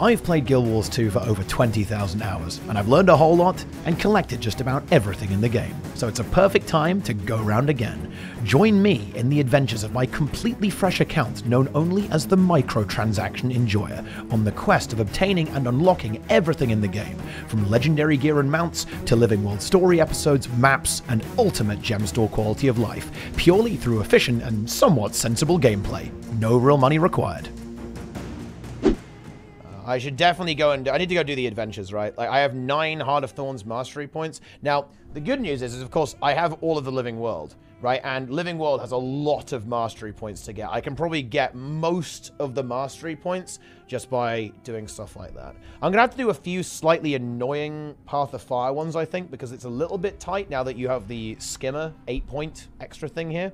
I've played Guild Wars 2 for over 20,000 hours, and I've learned a whole lot and collected just about everything in the game, so it's a perfect time to go round again. Join me in the adventures of my completely fresh account known only as the Microtransaction Enjoyer, on the quest of obtaining and unlocking everything in the game, from legendary gear and mounts to living world story episodes, maps, and ultimate gem store quality of life, purely through efficient and somewhat sensible gameplay. No real money required. I should definitely go and I need to go do the adventures, right? Like I have nine Heart of Thorns mastery points. Now, the good news is, is of course, I have all of the Living World, right? And Living World has a lot of mastery points to get. I can probably get most of the mastery points just by doing stuff like that. I'm going to have to do a few slightly annoying Path of Fire ones, I think, because it's a little bit tight now that you have the Skimmer 8-point extra thing here,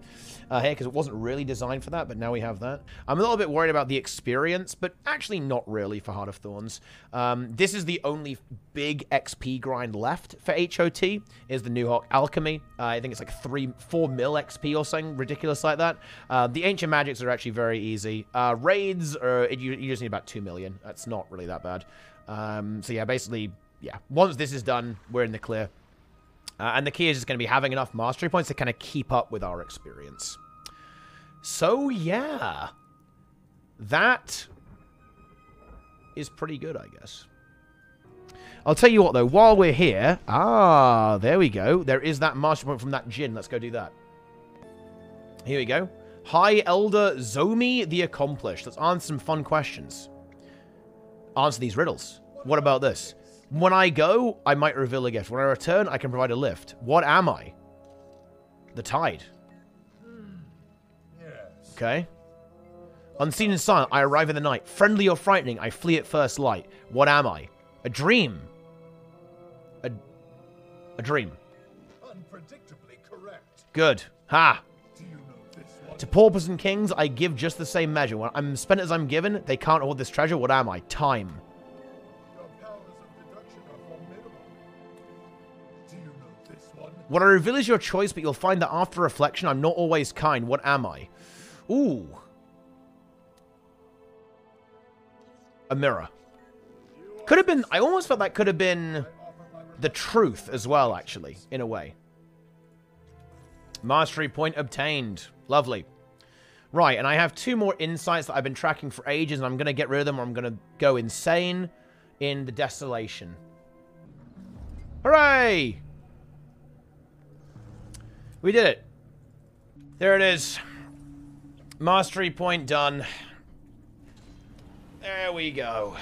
uh, here, because it wasn't really designed for that, but now we have that. I'm a little bit worried about the experience, but actually not really for Heart of Thorns. Um, this is the only big XP grind left for HOT, is the Nuhoch Alchemy. Uh, I think it's like 3, 4 mil XP or something ridiculous like that. Uh, the Ancient Magics are actually very easy. Uh, raids, are, you, you just need about 2 million. That's not really that bad. Um, so yeah, basically, yeah. Once this is done, we're in the clear. Uh, and the key is just going to be having enough mastery points to kind of keep up with our experience. So yeah. That is pretty good, I guess. I'll tell you what, though. While we're here... Ah, there we go. There is that mastery point from that Jinn. Let's go do that. Here we go. High Elder Zomi the Accomplished. Let's answer some fun questions answer these riddles. What about this? When I go, I might reveal a gift. When I return, I can provide a lift. What am I? The tide. Okay. Unseen and silent, I arrive in the night. Friendly or frightening, I flee at first light. What am I? A dream. A, a dream. Unpredictably correct. Good. Ha! Do you know this one? To paupers and kings, I give just the same measure. When I'm spent as I'm given, they can't hold this treasure. What am I? Time. What I reveal is your choice, but you'll find that after reflection, I'm not always kind. What am I? Ooh. A mirror. Could have been... I almost felt that could have been the truth as well, actually, in a way. Mastery point obtained. Lovely. Right, and I have two more insights that I've been tracking for ages, and I'm going to get rid of them or I'm going to go insane in the desolation. Hooray! We did it. There it is. Mastery point done. There we go.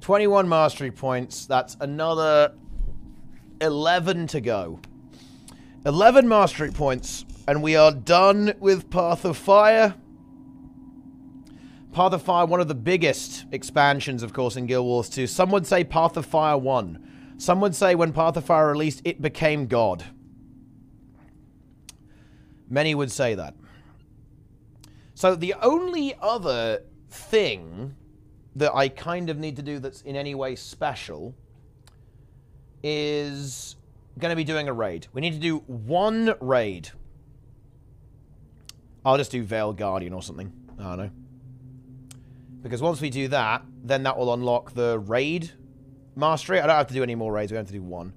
21 mastery points. That's another 11 to go. 11 mastery points. And we are done with Path of Fire. Path of Fire, one of the biggest expansions, of course, in Guild Wars 2. Some would say Path of Fire 1. Some would say when Path of Fire released, it became God. Many would say that. So the only other thing that I kind of need to do that's in any way special is going to be doing a raid. We need to do one raid. I'll just do Vale Guardian or something. I don't know. Because once we do that, then that will unlock the raid mastery. I don't have to do any more raids. We have to do one.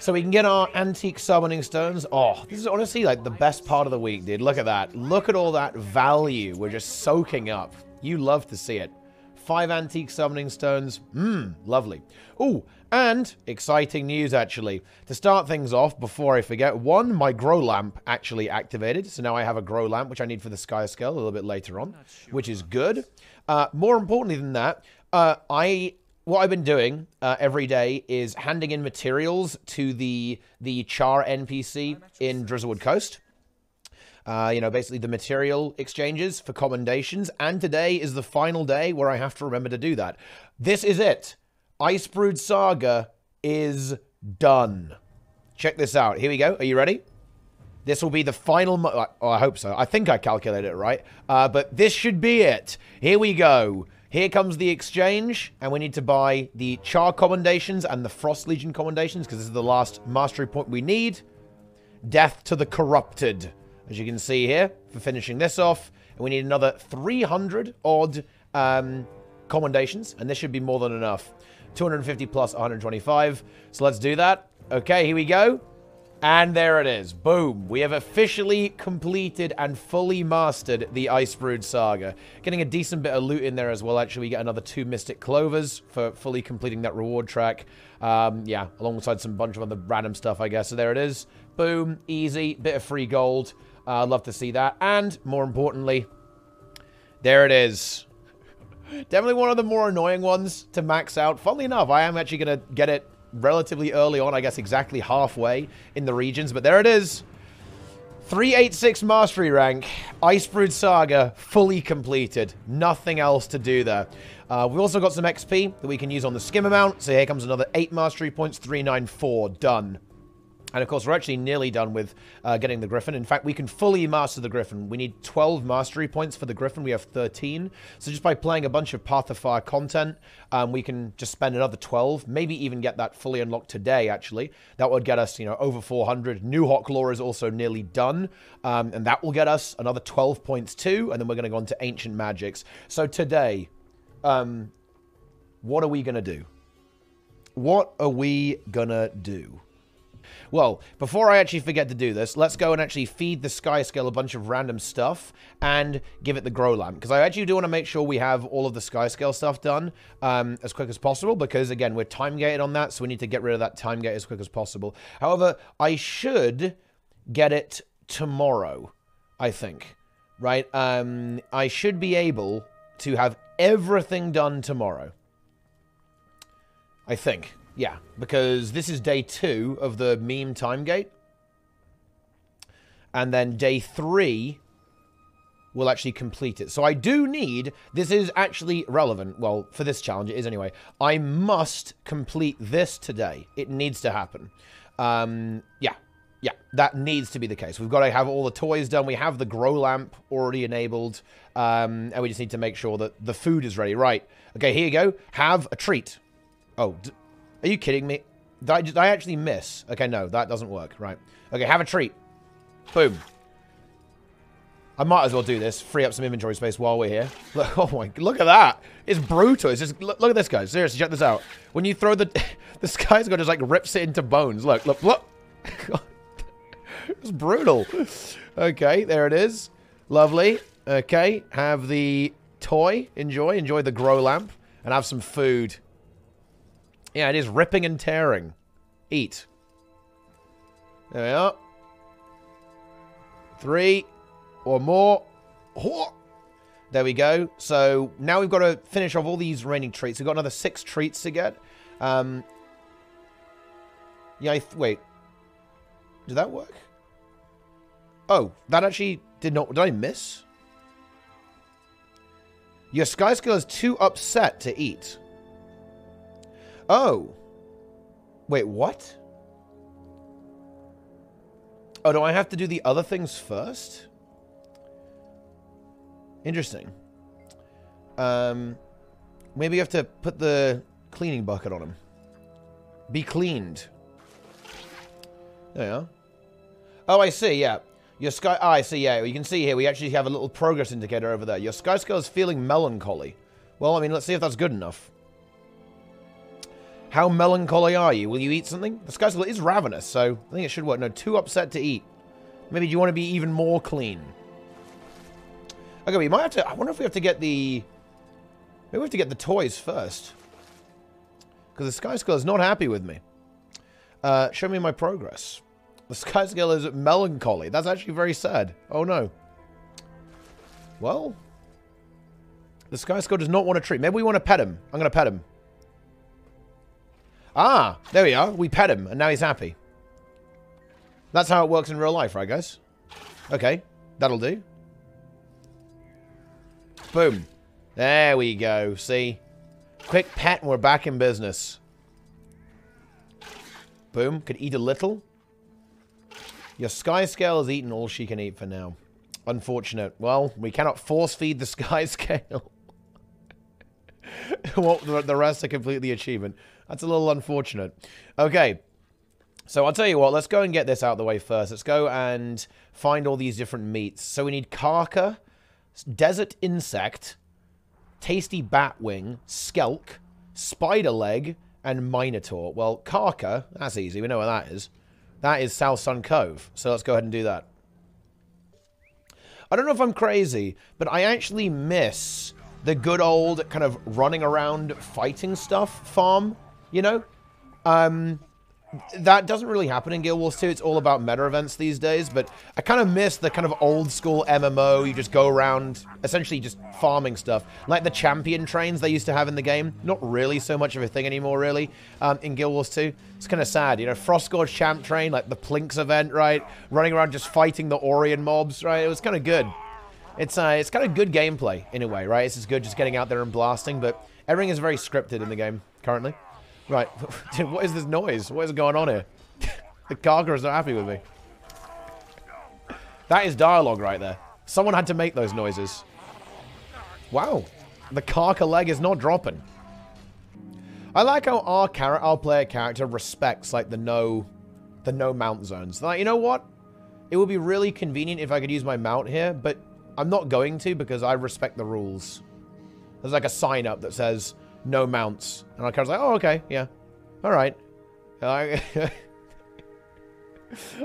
So we can get our antique summoning stones. Oh, this is honestly like the best part of the week, dude. Look at that. Look at all that value we're just soaking up. You love to see it. Five antique summoning stones. Mmm, lovely. Oh, and exciting news, actually. To start things off, before I forget, one, my grow lamp actually activated. So now I have a grow lamp, which I need for the sky scale a little bit later on, which is good. Uh, more importantly than that, uh, I what I've been doing uh, every day is handing in materials to the the Charr NPC in Drizzlewood Coast. Uh, you know, basically the material exchanges for commendations. And today is the final day where I have to remember to do that. This is it. Icebrood Saga is done. Check this out. Here we go. Are you ready? This will be the final... Oh, I hope so. I think I calculated it right. Uh, but this should be it. Here we go. Here comes the exchange, and we need to buy the Charr commendations and the Frost Legion commendations, because this is the last mastery point we need. Death to the Corrupted, as you can see here, for finishing this off. And we need another 300 odd um, commendations, and this should be more than enough. 250 plus 125. So let's do that. Okay, here we go. And there it is. Boom. We have officially completed and fully mastered the Icebrood Saga. Getting a decent bit of loot in there as well. Actually, we get another two Mystic Clovers for fully completing that reward track. Um, yeah, alongside some bunch of other random stuff, I guess. So there it is. Boom. Easy. Bit of free gold. Uh, love to see that. And, more importantly, there it is. Definitely one of the more annoying ones to max out. Funnily enough, I am actually going to get it relatively early on, I guess exactly halfway in the regions, but there it is. 386 Mastery rank, Icebrood Saga, fully completed. Nothing else to do there. Uh, we also got some XP that we can use on the Skimmer mount, so here comes another 8 Mastery points, 394, done. And of course, we're actually nearly done with uh, getting the Griffon. In fact, we can fully master the Griffon. We need 12 mastery points for the Griffon. We have 13. So just by playing a bunch of Path of Fire content, um, we can just spend another 12, maybe even get that fully unlocked today, actually. That would get us, you know, over 400. Nuhoch Lore is also nearly done. Um, and that will get us another 12 points too. And then we're going to go on to Ancient Magics. So today, um, what are we going to do? What are we going to do? Well, before I actually forget to do this, let's go and actually feed the Sky Scale a bunch of random stuff and give it the Grow Lamp. Because I actually do want to make sure we have all of the Sky Scale stuff done um, as quick as possible. Because, again, we're time-gated on that, so we need to get rid of that time gate as quick as possible. However, I should get it tomorrow, I think. Right? Um, I should be able to have everything done tomorrow. I think. Yeah, because this is day two of the meme time gate. And then day three will actually complete it. So I do need, this is actually relevant, well, for this challenge it is anyway, I must complete this today. It needs to happen. Um, yeah, yeah, that needs to be the case. We've got to have all the toys done. We have the grow lamp already enabled. Um, and we just need to make sure that the food is ready. Right. Okay, here you go. Have a treat. Oh, are you kidding me? Did I, did I actually miss? Okay, no, that doesn't work. Right. Okay, have a treat. Boom. I might as well do this. Free up some inventory space while we're here. Look, oh my, look at that. It's brutal. It's just, look, look at this, guy. Seriously, check this out. When you throw the, the Sky Scale just like rips it into bones. Look, look, look. it's brutal. Okay, there it is. Lovely. Okay, have the toy. Enjoy. Enjoy the grow lamp. And have some food. Yeah, it is ripping and tearing. Eat. There we are. Three or more. There we go. So now we've got to finish off all these remaining treats. We've got another six treats to get. Um, yeah, wait. Did that work? Oh, that actually did not... Did I miss? Your Sky Scale is too upset to eat. Oh. Wait, what? Oh, do I have to do the other things first? Interesting. Um, maybe you have to put the cleaning bucket on him. Be cleaned. There are. Oh, I see, yeah. Your sky... Oh, I see, yeah. You can see here, we actually have a little progress indicator over there. Your sky scale is feeling melancholy. Well, I mean, let's see if that's good enough. How melancholy are you? Will you eat something? The sky scale is ravenous, so I think it should work. No, too upset to eat. Maybe you want to be even more clean. Okay, we might have to... I wonder if we have to get the... Maybe we have to get the toys first. Because the Sky Scale is not happy with me. Uh, show me my progress. The Sky Scale is melancholy. That's actually very sad. Oh, no. Well... The Sky Scale does not want to treat. Maybe we want to pet him. I'm going to pet him. Ah, there we are. We pet him, and now he's happy. That's how it works in real life, right, guys? Okay, that'll do. Boom. There we go, see? Quick pet and we're back in business. Boom, could eat a little. Your sky scale has eaten all she can eat for now. Unfortunate. Well, we cannot force feed the sky scale. well, the rest are completely achievement. That's a little unfortunate. Okay. So I'll tell you what, let's go and get this out of the way first. Let's go and find all these different meats. So we need Karka, Desert Insect, Tasty Batwing, Skelk, Spider Leg, and Minotaur. Well, Karka, that's easy. We know what that is. That is Southsun Cove. So let's go ahead and do that. I don't know if I'm crazy, but I actually miss the good old kind of running around fighting stuff farm, you know? Um, that doesn't really happen in Guild Wars 2. It's all about meta events these days, but I kind of miss the kind of old school MMO. You just go around essentially just farming stuff. Like the champion trains they used to have in the game. Not really so much of a thing anymore, really, um, in Guild Wars 2. It's kind of sad, you know, Frostgorge champ train, like the Plinx event, right? Running around just fighting the Orrian mobs, right? It was kind of good. It's uh, it's kind of good gameplay in a way, right? It's just good just getting out there and blasting, but everything is very scripted in the game currently. Right. Dude, what is this noise? What is going on here? the Karka is not happy with me. That is dialogue right there. Someone had to make those noises. Wow. The Karka leg is not dropping. I like how our character, our player character respects like the no, the no mount zones. Like, you know what? It would be really convenient if I could use my mount here, but I'm not going to because I respect the rules. There's like a sign up that says no mounts. And I was like, oh, okay, yeah. All right.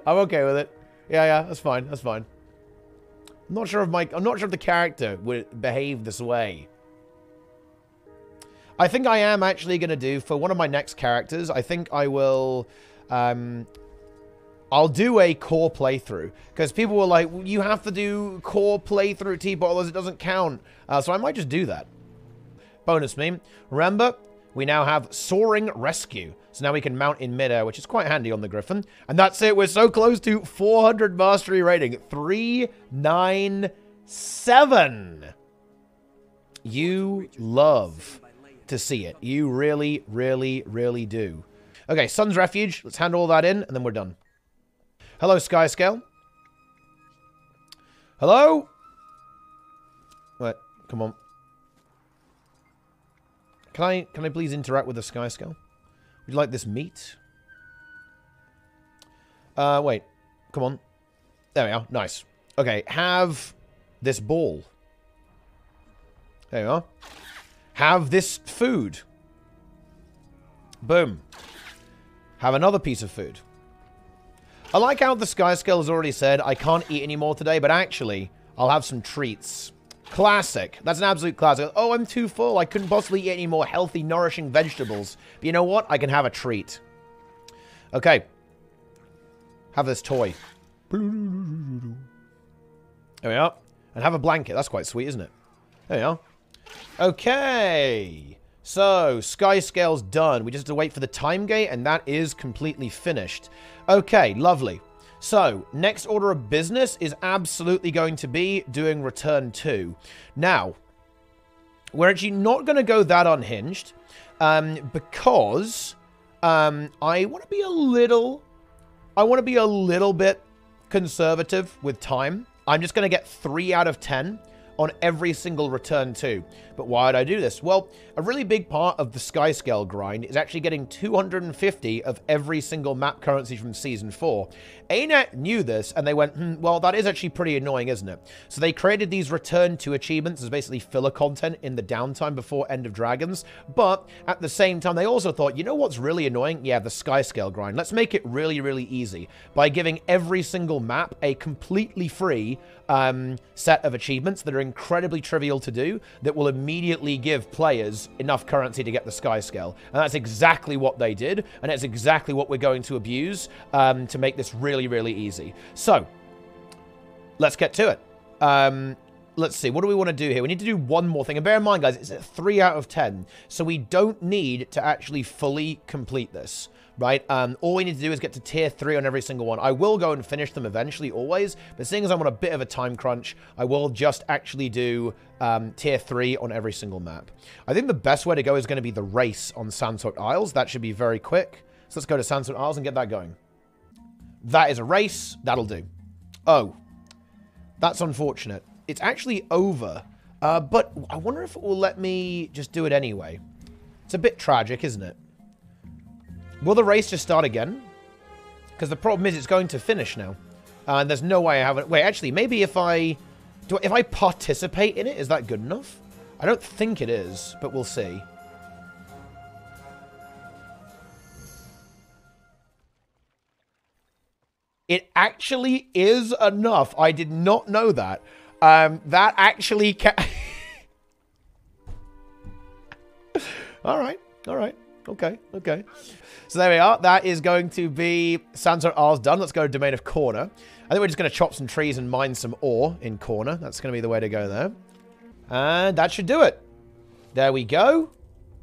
I'm okay with it. Yeah, yeah, that's fine. That's fine. I'm not sure if my I'm not sure if the character would behave this way. I think I am actually going to do for one of my next characters. I think I will um I'll do a core playthrough because people were like, you have to do core playthrough Tpot, otherwise it doesn't count. Uh, so I might just do that. Bonus meme. Remember, we now have Soaring Rescue. So now we can mount in midair, which is quite handy on the Griffon. And that's it. We're so close to 400 mastery rating. 397. You love to see it. You really, really, really do. Okay, Sun's Refuge. Let's handle all that in, and then we're done. Hello, Skyscale. Hello? What? Come on. Can I can I please interact with the sky scale? Would you like this meat? Uh, wait. Come on. There we are. Nice. Okay, have this ball. There you are. Have this food. Boom. Have another piece of food. I like how the sky scale has already said, I can't eat anymore today, but actually, I'll have some treats. Classic. That's an absolute classic. Oh, I'm too full. I couldn't possibly eat any more healthy, nourishing vegetables. But you know what? I can have a treat. Okay. Have this toy. There we are. And have a blanket. That's quite sweet, isn't it? There we are. Okay. So, sky scale's done. We just have to wait for the time gate, and that is completely finished. Okay, lovely. So, next order of business is absolutely going to be doing return 2. Now, we're actually not going to go that unhinged um, because um, I want to be a little... I want to be a little bit conservative with time. I'm just going to get 3 out of 10 on every single return too. But why would I do this? Well, a really big part of the Skyscale grind is actually getting 250 of every single map currency from Season 4. ANET knew this, and they went, hmm, well, that is actually pretty annoying, isn't it? So they created these Return to achievements as basically filler content in the downtime before End of Dragons, but at the same time, they also thought, you know what's really annoying? Yeah, the Skyscale grind. Let's make it really, really easy by giving every single map a completely free um, set of achievements that are incredibly trivial to do that will immediately give players enough currency to get the sky scale. And that's exactly what they did, and it's exactly what we're going to abuse um, to make this really, really easy. So, let's get to it. Um, let's see, what do we want to do here? We need to do one more thing. And bear in mind, guys, it's a 3 out of 10. So we don't need to actually fully complete this, right? Um, all we need to do is get to tier 3 on every single one. I will go and finish them eventually, always. But seeing as I'm on a bit of a time crunch, I will just actually do um, tier 3 on every single map. I think the best way to go is going to be the race on Sandswept Isles. That should be very quick. So let's go to Sandswept Isles and get that going. That is a race. That'll do. Oh, that's unfortunate it's actually over. Uh, but I wonder if it will let me just do it anyway. It's a bit tragic, isn't it? Will the race just start again? Because the problem is it's going to finish now. Uh, and there's no way I haven't... Wait, actually, maybe if I... Do if I participate in it, is that good enough? I don't think it is, but we'll see. It actually is enough. I did not know that. Um, that actually ca- all right, all right, okay, okay. So there we are. That is going to be Sansa R's done. Let's go to Domain of Kourna. I think we're just going to chop some trees and mine some ore in Kourna. That's going to be the way to go there. And that should do it. There we go.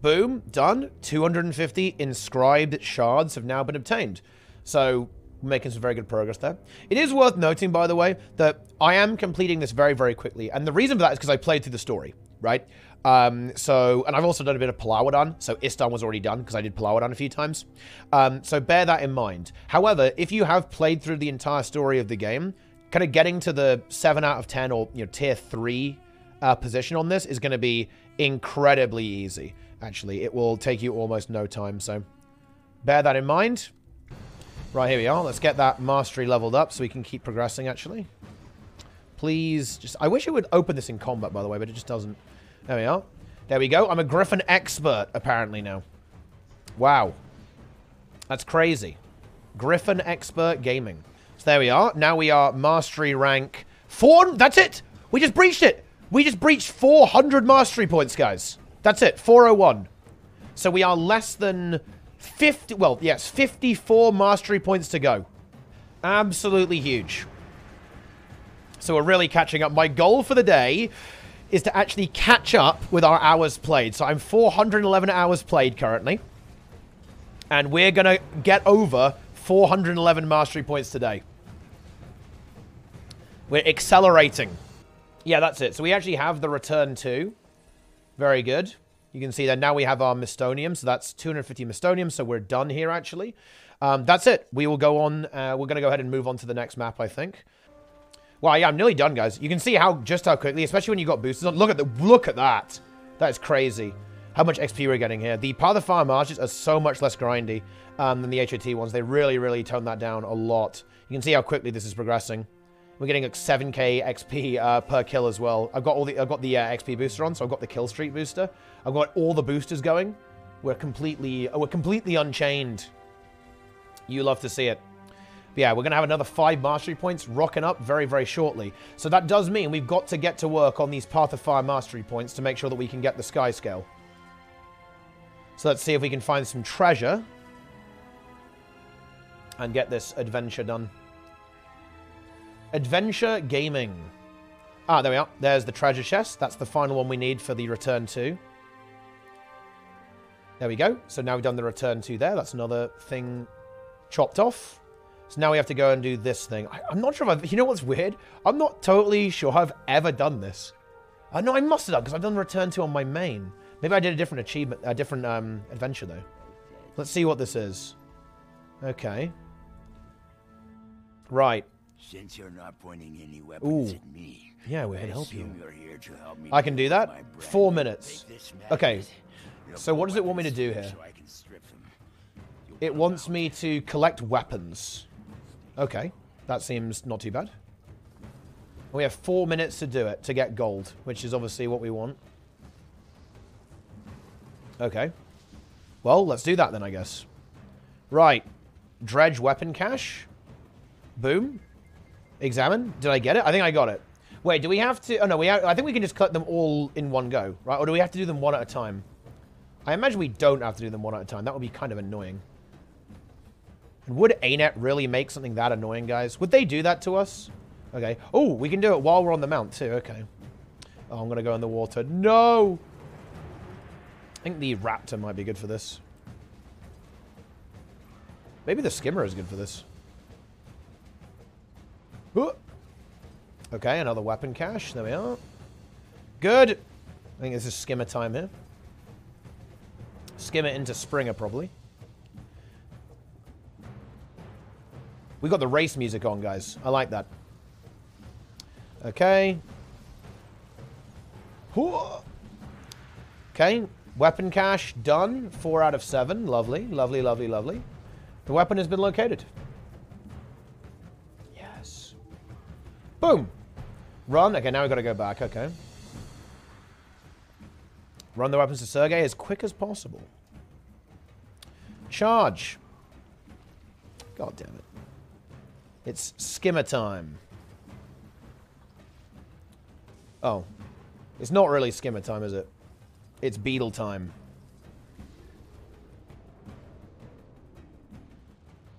Boom, done. 250 inscribed shards have now been obtained. So making some very good progress there. It is worth noting, by the way, that I am completing this very, very quickly. And the reason for that is because I played through the story, right? Um, so, and I've also done a bit of Palawadan. So Istan was already done because I did Palawadan a few times. Um, so bear that in mind. However, if you have played through the entire story of the game, kind of getting to the 7 out of 10 or, you know, tier 3 uh, position on this is going to be incredibly easy. Actually, it will take you almost no time. So bear that in mind. Right, here we are. Let's get that mastery leveled up so we can keep progressing, actually. Please, just... I wish it would open this in combat, by the way, but it just doesn't. There we are. There we go. I'm a Griffon expert, apparently, now. Wow. That's crazy. Griffon expert gaming. So there we are. Now we are mastery rank 4. That's it. We just breached it. We just breached 400 mastery points, guys. That's it. 401. So we are less than 50, well, yes, 54 mastery points to go. Absolutely huge. So we're really catching up. My goal for the day is to actually catch up with our hours played. So I'm 411 hours played currently. And we're going to get over 411 mastery points today. We're accelerating. Yeah, that's it. So we actually have the return to. Very good. You can see that now we have our Mistonium. So that's 250 Mistonium. So we're done here, actually. Um, that's it. We will go on. Uh, we're going to go ahead and move on to the next map, I think. Well, yeah, I'm nearly done, guys. You can see how just how quickly, especially when you got boosters on. Look at the look at that. That is crazy. How much XP we're getting here. The Path of Fire Marches are so much less grindy um, than the HOT ones. They really, really tone that down a lot. You can see how quickly this is progressing. We're getting like 7k XP uh, per kill as well. I've got all the I've got the uh, XP booster on, so I've got the kill streak booster. I've got all the boosters going. We're completely we're completely unchained. You love to see it. But yeah, we're going to have another five mastery points rocking up very, very shortly. So that does mean we've got to get to work on these Path of Fire mastery points to make sure that we can get the Sky Scale. So let's see if we can find some treasure and get this adventure done. Adventure Gaming. Ah, there we are. There's the treasure chest. That's the final one we need for the return to. There we go. So now we've done the return to there. That's another thing chopped off. So now we have to go and do this thing. I, am not sure if I've... You know what's weird? I'm not totally sure I've ever done this. I know I must have done, because I've done return to on my main. Maybe I did a different achievement, a different um, adventure, though. Let's see what this is. Okay. Right. Since you're not pointing any weapons Ooh. at me, Yeah, we're here to help you. you're here to help I can do that. Four minutes. Okay. So what does it want me to do here? So I can strip them. It wants me to collect weapons. Okay. That seems not too bad. We have four minutes to do it, to get gold, which is obviously what we want. Okay. Well, let's do that then, I guess. Right. Dredge weapon cache. Boom. Examine. Did I get it? I think I got it. Wait, do we have to... Oh, no, we have, I think we can just collect them all in one go, right? Or do we have to do them one at a time? I imagine we don't have to do them one at a time. That would be kind of annoying. And would ANET really make something that annoying, guys? Would they do that to us? Okay. Oh, we can do it while we're on the mount, too. Okay. Oh, I'm going to go in the water. No! I think the Raptor might be good for this. Maybe the Skimmer is good for this. Okay, another weapon cache. There we are. Good. I think this is Skimmer time here. Skim it into Springer, probably. We got the race music on, guys. I like that. Okay. Okay. Weapon cache done. Four out of seven. Lovely, lovely, lovely, lovely. The weapon has been located. Yes. Boom. Run. Okay, now we've got to go back. Okay. Run the weapons to Sergei as quick as possible. Charge. God damn it. It's skimmer time. Oh. It's not really skimmer time, is it? It's beetle time.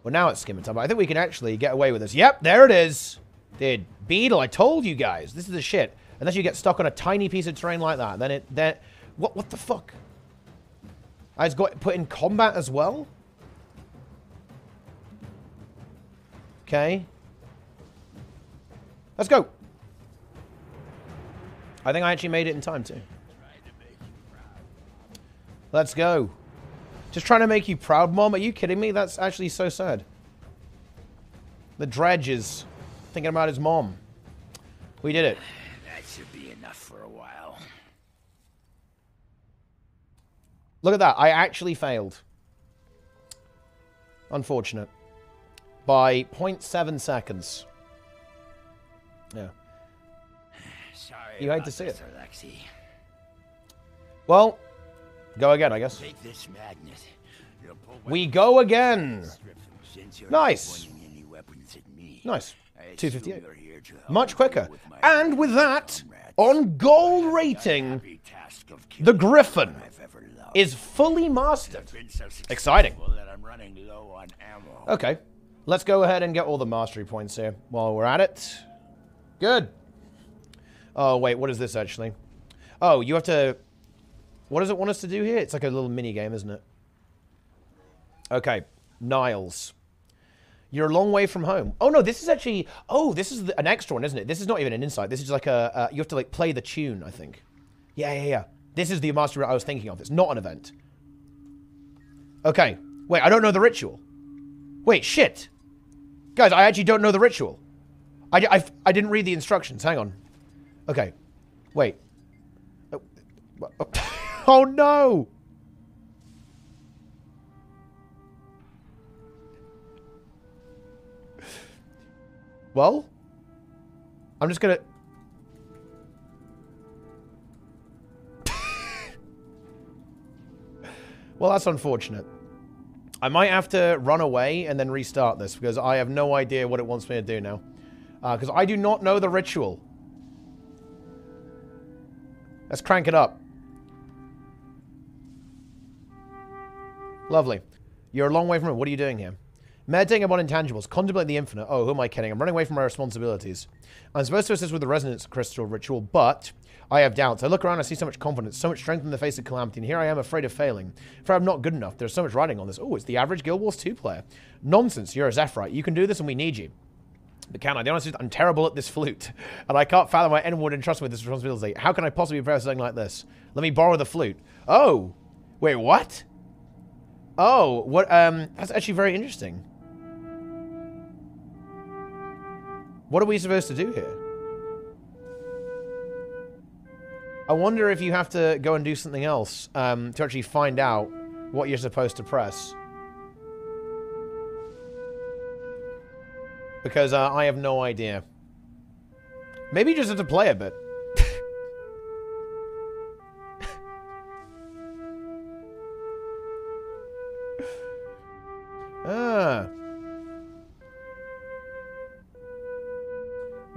Well, now it's skimmer time. I think we can actually get away with this. Yep, there it is. Dude, beetle, I told you guys. This is the shit. Unless you get stuck on a tiny piece of terrain like that. Then it... Then, what, what the fuck? Ah, I just got put in combat as well? Okay. Let's go. I think I actually made it in time too. Let's go. Just trying to make you proud, Mom. Are you kidding me? That's actually so sad. The dredge is thinking about his mom. We did it. That should be enough for a while. Look at that. I actually failed. Unfortunate. By 0.7 seconds. Yeah. Sorry. You hate to see this, it. Alexei. Well, go again, I guess. Take this magnet. We go again. strip them since you're Nice. any weapons at me. Nice. I 258. you're here to help Much quicker. And with that, on goal rating, the Griffon everyone I've ever loved. Is fully mastered. So Exciting. That I'm running low on ammo. Okay. Let's go ahead and get all the mastery points here while we're at it. Good. Oh, wait, what is this actually? Oh, you have to... What does it want us to do here? It's like a little mini game, isn't it? Okay. Niles. You're a long way from home. Oh, no, this is actually... Oh, this is the, an extra one, isn't it? This is not even an insight. This is like a... Uh, you have to, like, play the tune, I think. Yeah, yeah, yeah. This is the mastery I was thinking of. It's not an event. Okay. Wait, I don't know the ritual. Wait, shit. Guys, I actually don't know the ritual. I, I, I didn't read the instructions. Hang on. Okay. Wait. Oh, Oh, no. Well, I'm just gonna... well, that's unfortunate. I might have to run away and then restart this because I have no idea what it wants me to do now. Uh, because I do not know the ritual. Let's crank it up. Lovely. You're a long way from it. What are you doing here? Meditating upon intangibles. Contemplate the infinite. Oh, who am I kidding? I'm running away from my responsibilities. I'm supposed to assist with the resonance crystal ritual, but I have doubts. I look around, I see so much confidence, so much strength in the face of calamity, and here I am afraid of failing. For I'm not good enough. There's so much writing on this. Oh, it's the average Guild Wars 2 player. Nonsense. You're a Zephyrite. You can do this and we need you. But can I? The honest truth, I'm terrible at this flute, and I can't fathom why anyone would entrust me with this responsibility. How can I possibly prepare for something like this? Let me borrow the flute. Oh, wait, what? Oh, what? Um, that's actually very interesting. What are we supposed to do here? I wonder if you have to go and do something else um, to actually find out what you're supposed to press. Because uh, I have no idea. Maybe you just have to play a bit. ah.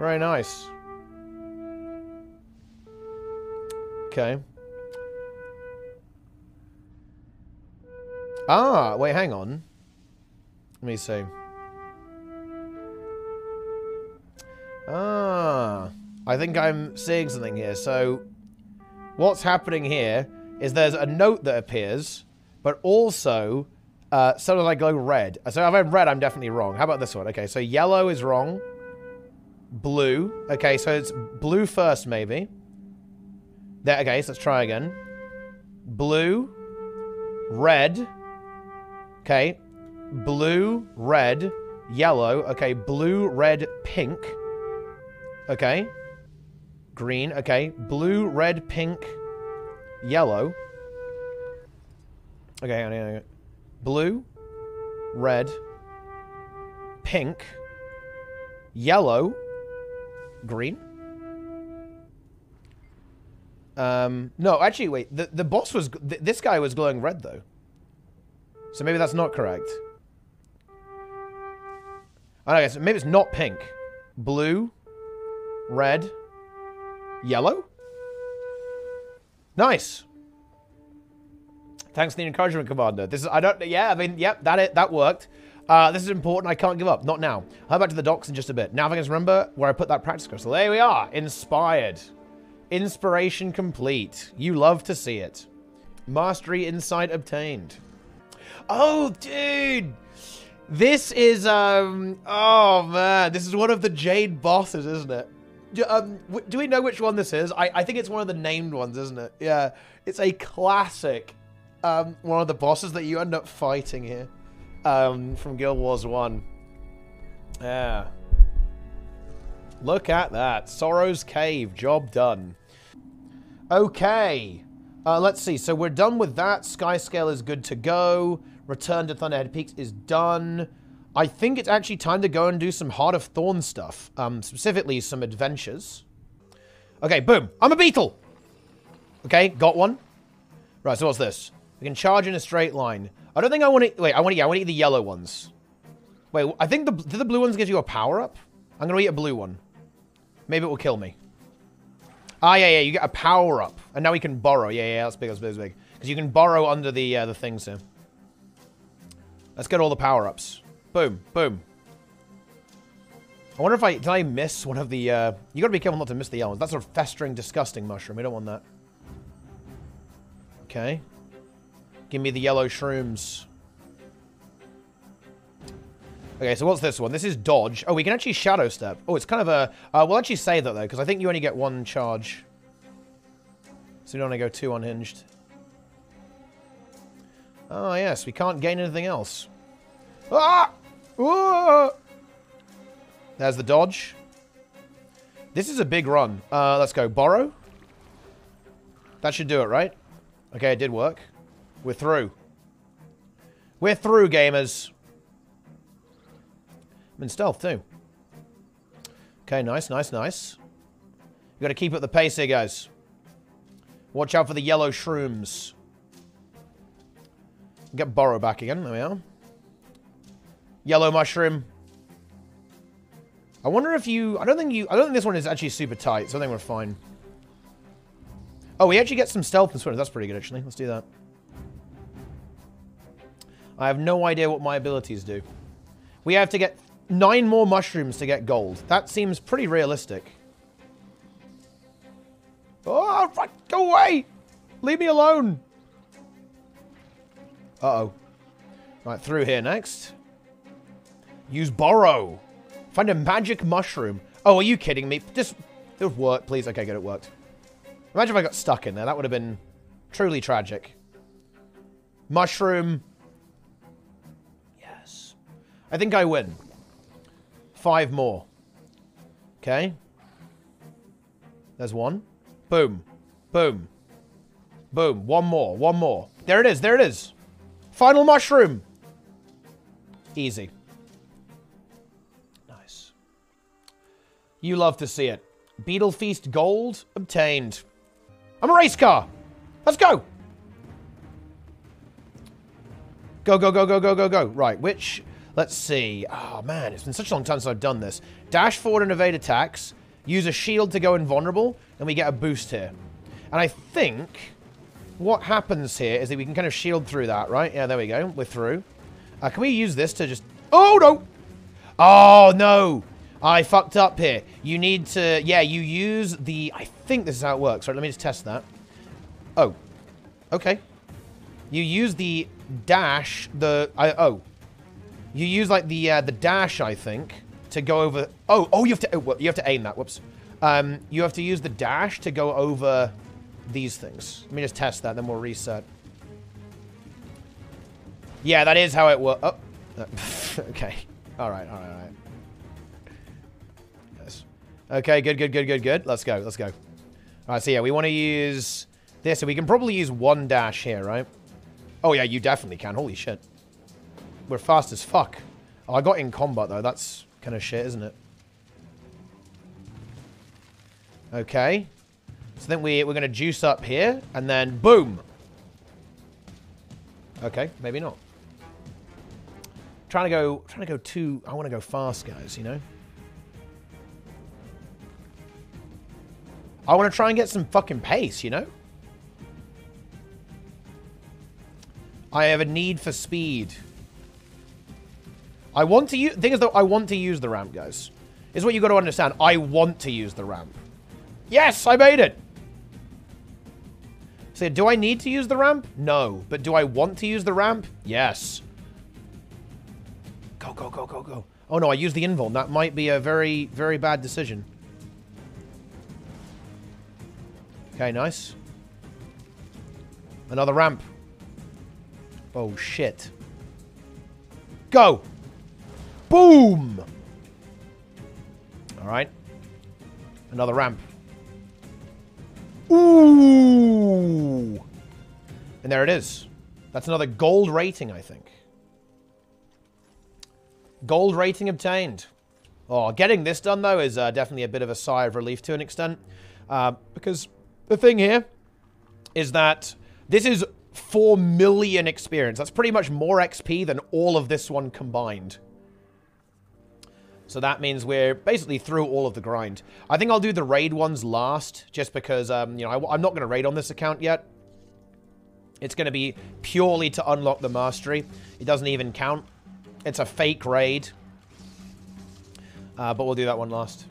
Very nice. Okay. Ah, wait, hang on. Let me see. Ah, I think I'm seeing something here. So, what's happening here is there's a note that appears, but also uh, something like glow red. So if I'm red, I'm definitely wrong. How about this one? Okay, so yellow is wrong. Blue. Okay, so it's blue first, maybe. There. Okay, so let's try again. Blue. Red. Okay. Blue, red, yellow. Okay, blue, red, pink. Okay. Green. Okay. Blue, red, pink, yellow. Okay, hang on, hang on. Blue, red, pink, yellow, green. Um, no, actually, wait. The, the boss was... Th this guy was glowing red, though. So maybe that's not correct. I guess maybe it's not pink. Blue. Red. Yellow? Nice. Thanks for the encouragement, Commander. This is... I don't... Yeah, I mean, yep, that it. That worked. Uh, this is important. I can't give up. Not now. I'll head back to the docks in just a bit. Now if I can remember where I put that practice crystal. There we are. Inspired. Inspiration complete. You love to see it. Mastery insight obtained. Oh, dude. This is, um, oh man, this is one of the Jade bosses, isn't it? Do, um, do we know which one this is? I, I think it's one of the named ones, isn't it? Yeah, it's a classic, um, one of the bosses that you end up fighting here, um, from Guild Wars 1. Yeah. Look at that. Sorrow's Cave, job done. Okay. Uh, let's see. So we're done with that. Skyscale is good to go. Return to Thunderhead Peaks is done. I think it's actually time to go and do some Heart of Thorn stuff. Um, specifically, some adventures. Okay, boom. I'm a beetle! Okay, got one. Right, so what's this? We can charge in a straight line. I don't think I want to... Wait, I want to... Yeah, I want to eat the yellow ones. Wait, I think the... Do the blue ones give you a power-up? I'm going to eat a blue one. Maybe it will kill me. Ah, yeah, yeah, you get a power-up. And now we can burrow. Yeah, yeah, that's big, that's big, that's big. Because you can burrow under the, uh, the things here. Let's get all the power-ups. Boom, boom. I wonder if I... Did I miss one of the... Uh, you gotta be careful not to miss the yellow ones. That's a festering, disgusting mushroom. We don't want that. Okay. Give me the yellow shrooms. Okay, so what's this one? This is dodge. Oh, we can actually shadow step. Oh, it's kind of a... Uh, we'll actually say that, though, because I think you only get one charge. So you don't want to go too unhinged. Oh, yes. We can't gain anything else. Ah! Ooh! There's the dodge. This is a big run. Uh, let's go. Burrow. That should do it, right? Okay, it did work. We're through. We're through, gamers. I'm in stealth, too. Okay, nice, nice, nice. You gotta keep up the pace here, guys. Watch out for the yellow shrooms. Get Burrow back again. There we are. Yellow mushroom. I wonder if you... I don't think you... I don't think this one is actually super tight, so I think we're fine. Oh, we actually get some stealth this That's pretty good, actually. Let's do that. I have no idea what my abilities do. We have to get nine more mushrooms to get gold. That seems pretty realistic. Oh, fuck, go away! Leave me alone! Uh-oh. Right, through here next. Use burrow. Find a magic mushroom. Oh, are you kidding me? Just, it would work, please. Okay, good, it worked. Imagine if I got stuck in there. That would have been truly tragic. Mushroom. I think I win. Five more. Okay. There's one. Boom. Boom. Boom. One more. One more. There it is. There it is. Final mushroom. Easy. Nice. You love to see it. Beetle Feast Gold obtained. I'm a race car. Let's go. Go, go, go, go, go, go, go. Right, which... Let's see. Oh, man, it's been such a long time since I've done this. Dash forward and evade attacks. Use a shield to go invulnerable. And we get a boost here. And I think what happens here is that we can kind of shield through that, right? Yeah, there we go. We're through. Uh, can we use this to just... Oh, no! Oh, no! I fucked up here. You need to... Yeah, you use the... I think this is how it works. Right, let me just test that. Oh. Okay. You use the dash, the... I, oh. You use, like, the uh, the dash, I think, to go over... Oh, oh, you have to... Oh, you have to aim that. Whoops. Um, you have to use the dash to go over these things. Let me just test that, then we'll reset. Yeah, that is how it works. Oh. okay. All right, all right, all right. Yes. Okay, good, good, good, good, good. Let's go, let's go. All right, so yeah, we want to use this. So we can probably use one dash here, right? Oh, yeah, you definitely can. Holy shit. We're fast as fuck. Oh, I got in combat, though. That's kind of shit, isn't it? Okay. So then we, we're going to juice up here, and then boom. Okay, maybe not. Trying to go, trying to go too, I want to go fast, guys, you know? I want to try and get some fucking pace, you know? I have a need for speed. I want to use... thing is, though, I want to use the ramp, guys. Is what you got to understand. I want to use the ramp. Yes, I made it! So, do I need to use the ramp? No. But do I want to use the ramp? Yes. Go, go, go, go, go. Oh, no, I used the invuln. That might be a very, very bad decision. Okay, nice. Another ramp. Oh, shit. Go! Boom! Alright. Another ramp. Ooh! And there it is. That's another gold rating, I think. Gold rating obtained. Oh, getting this done, though, is uh, definitely a bit of a sigh of relief to an extent. Uh, because the thing here is that this is 4 million experience. That's pretty much more XP than all of this one combined. So that means we're basically through all of the grind. I think I'll do the raid ones last, just because, um, you know, I, I'm not going to raid on this account yet. It's going to be purely to unlock the mastery. It doesn't even count. It's a fake raid. Uh, but we'll do that one last.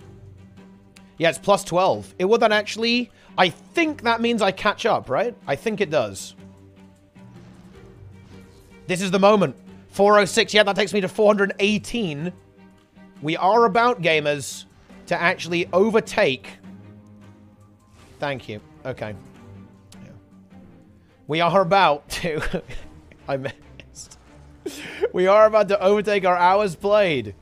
Yeah, it's plus 12. It would then actually... I think that means I catch up, right? I think it does. This is the moment. 406. Yeah, that takes me to 418. We are about, gamers, to actually overtake... Thank you. Okay. We are about to... I missed. we are about to overtake our hours played.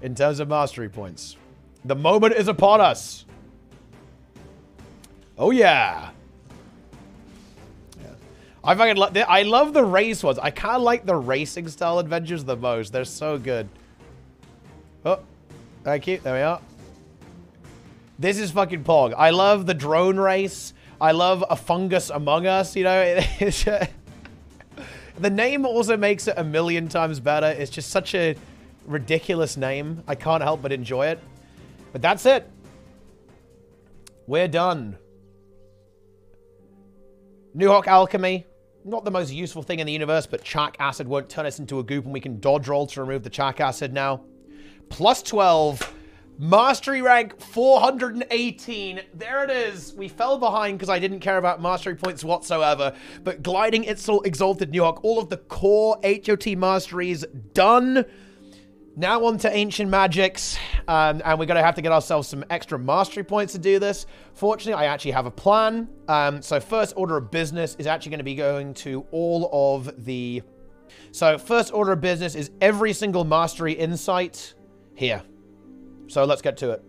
In terms of mastery points. The moment is upon us. Oh, yeah. yeah. I fucking love... I love the race ones. I kind of like the racing style adventures the most. They're so good. Oh, thank you. There we are. This is fucking Pog. I love the drone race. I love a fungus among us, you know. the name also makes it a million times better. It's just such a ridiculous name. I can't help but enjoy it. But that's it. We're done. Nuhoch Alchemy. Not the most useful thing in the universe, but Chak Acid won't turn us into a goop and we can dodge roll to remove the Chak Acid now plus 12. Mastery rank 418. There it is. We fell behind because I didn't care about mastery points whatsoever. But gliding Itzel Exalted Nuhoch, all of the core HOT masteries done. Now on to Ancient Magics, um, and we're going to have to get ourselves some extra mastery points to do this. Fortunately, I actually have a plan. Um, so first order of business is actually going to be going to all of the... So first order of business is every single mastery insight here. So let's get to it.